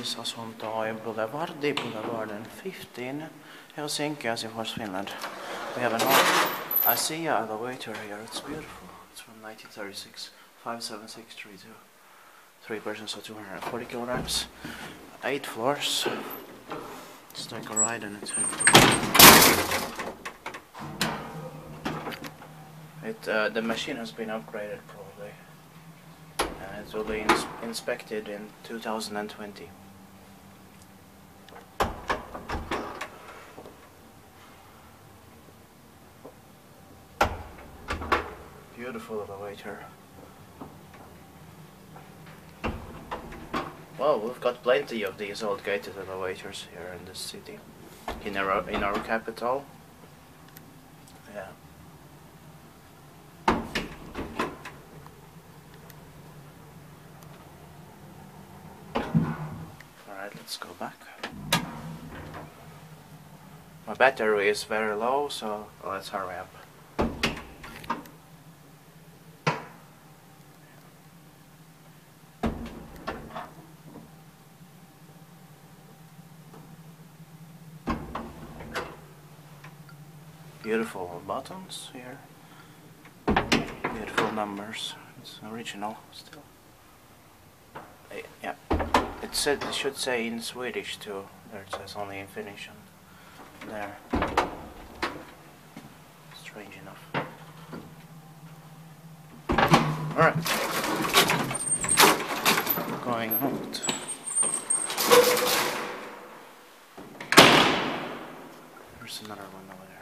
This Asuntoy Bulevardi, Boulevard and 15, Helsinki, Finland. We have an ASEA elevator here. It's beautiful. It's from 1936, 57632. Three persons, so 240 kilograms. Eight floors. Let's take a ride in it. It uh, the machine has been upgraded probably. It will be ins- inspected in 2020. Beautiful elevator. Well, we've got plenty of these old gated elevators here in this city, in our in our capital. Yeah. Alright, let's go back. My battery is very low, so let's hurry up. Beautiful buttons here. Beautiful numbers. It's original still. Eh, Yeah. It said it should say in Swedish too. There it says only in Finnish and there. Strange enough. Alright. Going out. There's another one over